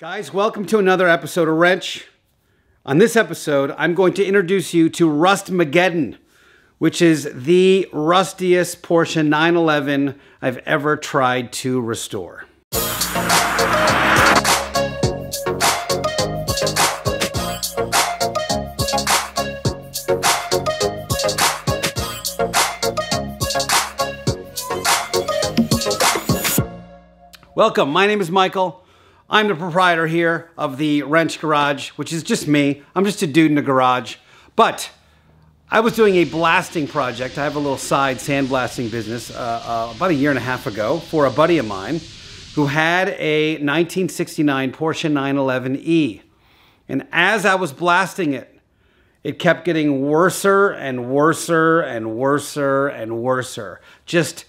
Guys, welcome to another episode of Rennch. On this episode, I'm going to introduce you to Rustmageddon, which is the rustiest Porsche 911 I've ever tried to restore. Welcome, my name is Michael. I'm the proprietor here of the Rennch Garage, which is just me. I'm just a dude in a garage. But I was doing a blasting project. I have a little side sandblasting business uh, uh, about a year and a half ago for a buddy of mine who had a 1969 Porsche 911E. And as I was blasting it, it kept getting worser and worser and worser and worser. Just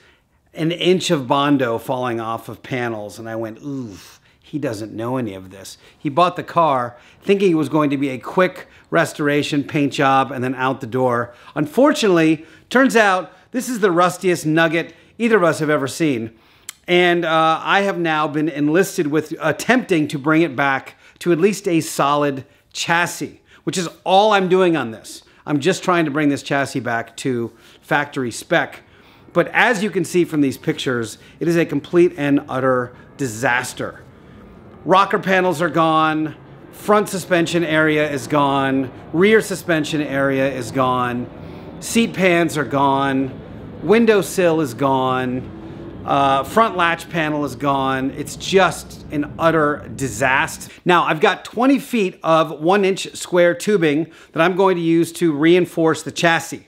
an inch of Bondo falling off of panels. And I went, oof he doesn't know any of this. He bought the car thinking it was going to be a quick restoration, paint job, and then out the door. Unfortunately, turns out this is the rustiest nugget either of us have ever seen. And uh, I have now been enlisted with attempting to bring it back to at least a solid chassis, which is all I'm doing on this. I'm just trying to bring this chassis back to factory spec. But as you can see from these pictures, it is a complete and utter disaster. Rocker panels are gone. Front suspension area is gone. Rear suspension area is gone. Seat pans are gone. Window sill is gone. Uh, front latch panel is gone. It's just an utter disaster. Now, I've got 20 feet of one inch square tubing that I'm going to use to reinforce the chassis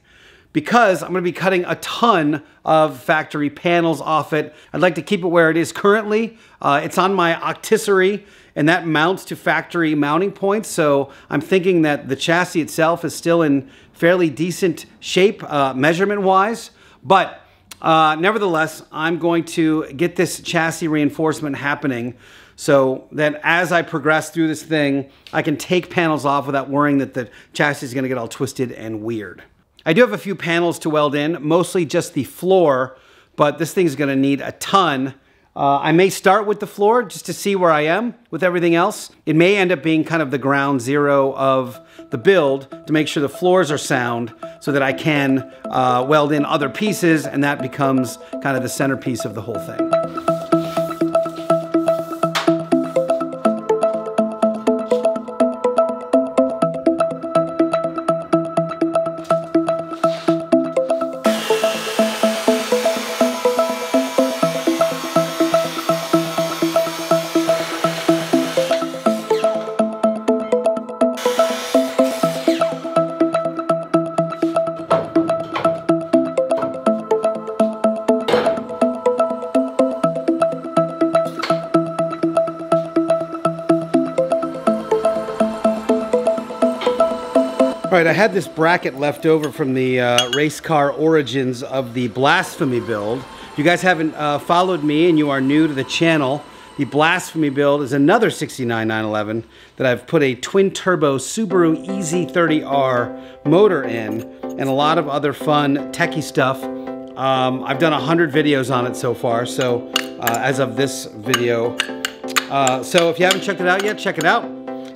because I'm gonna be cutting a ton of factory panels off it. I'd like to keep it where it is currently. Uh, it's on my octisserie and that mounts to factory mounting points. So I'm thinking that the chassis itself is still in fairly decent shape uh, measurement wise. But uh, nevertheless, I'm going to get this chassis reinforcement happening so that as I progress through this thing, I can take panels off without worrying that the chassis is gonna get all twisted and weird. I do have a few panels to weld in, mostly just the floor, but this thing's gonna need a ton. Uh, I may start with the floor just to see where I am with everything else. It may end up being kind of the ground zero of the build to make sure the floors are sound so that I can uh, weld in other pieces and that becomes kind of the centerpiece of the whole thing. All right, I had this bracket left over from the uh, race car origins of the Blasphemy build. If you guys haven't uh, followed me and you are new to the channel, the Blasphemy build is another 69 911 that I've put a twin turbo Subaru EZ30R motor in and a lot of other fun techie stuff. Um, I've done 100 videos on it so far, so uh, as of this video. Uh, so if you haven't checked it out yet, check it out.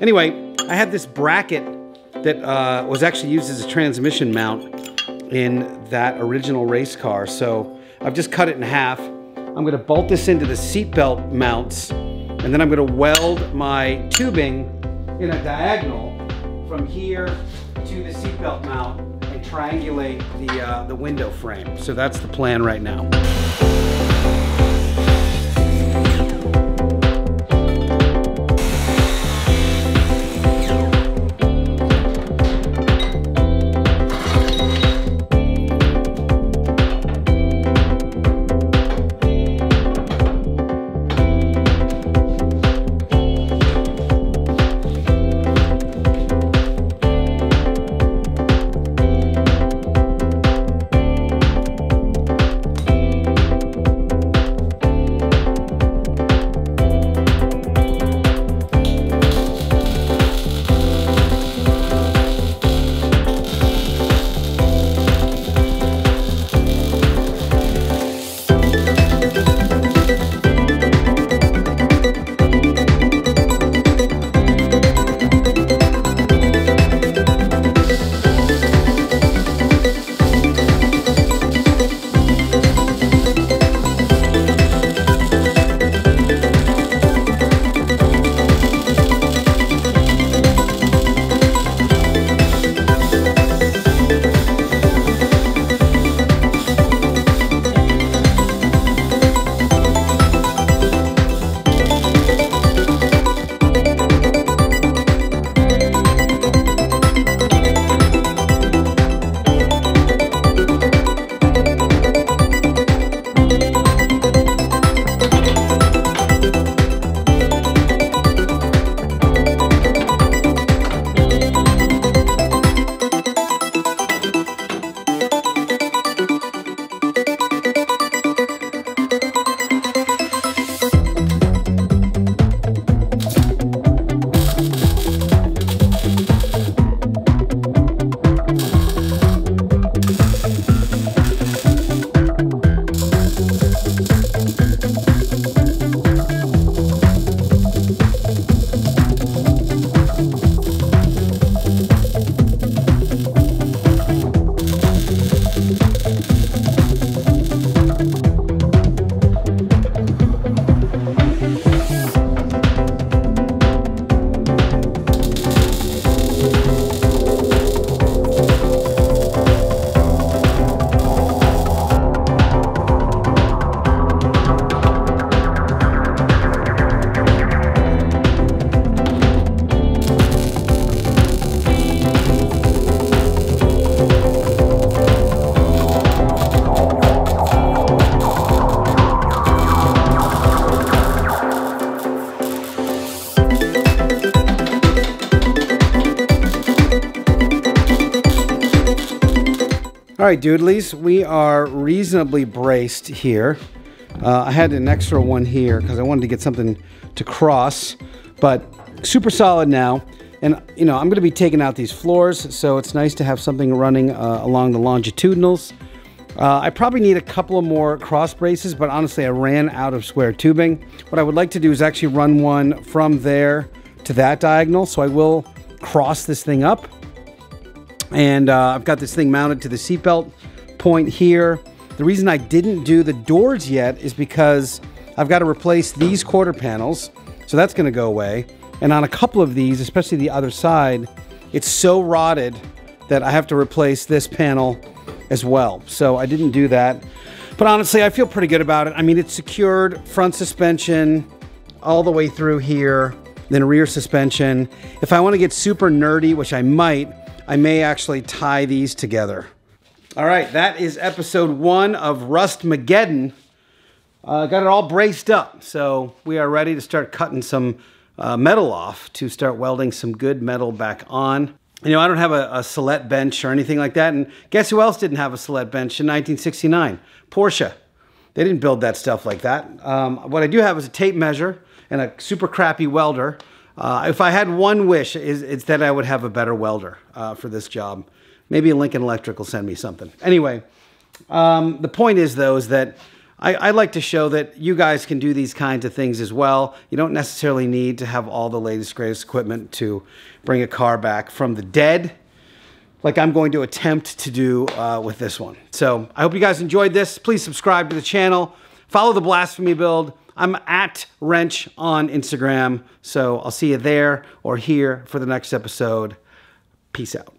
Anyway, I had this bracket that uh, was actually used as a transmission mount in that original race car. So I've just cut it in half. I'm gonna bolt this into the seatbelt mounts and then I'm gonna weld my tubing in a diagonal from here to the seatbelt mount and triangulate the, uh, the window frame. So that's the plan right now. All right, doodlies, we are reasonably braced here. Uh, I had an extra one here because I wanted to get something to cross, but super solid now. And, you know, I'm going to be taking out these floors, so it's nice to have something running uh, along the longitudinals. Uh, I probably need a couple of more cross braces, but honestly, I ran out of square tubing. What I would like to do is actually run one from there to that diagonal, so I will cross this thing up and uh, I've got this thing mounted to the seatbelt point here. The reason I didn't do the doors yet is because I've got to replace these quarter panels. So that's going to go away. And on a couple of these, especially the other side, it's so rotted that I have to replace this panel as well. So I didn't do that. But honestly, I feel pretty good about it. I mean, it's secured front suspension all the way through here, then rear suspension. If I want to get super nerdy, which I might, I may actually tie these together. All right, that is episode one of Rust Mageddon. Uh, got it all braced up, so we are ready to start cutting some uh, metal off to start welding some good metal back on. You know, I don't have a, a bench or anything like that, and guess who else didn't have a Celette bench in 1969? Porsche. They didn't build that stuff like that. Um, what I do have is a tape measure and a super crappy welder. Uh, if I had one wish, is it's that I would have a better welder uh, for this job. Maybe Lincoln Electric will send me something. Anyway, um, the point is though is that I, I, like to show that you guys can do these kinds of things as well. You don't necessarily need to have all the latest greatest equipment to bring a car back from the dead, like I'm going to attempt to do uh, with this one. So I hope you guys enjoyed this. Please subscribe to the channel. Follow the Blasphemy build. I'm at Rennch on Instagram. So I'll see you there or here for the next episode. Peace out.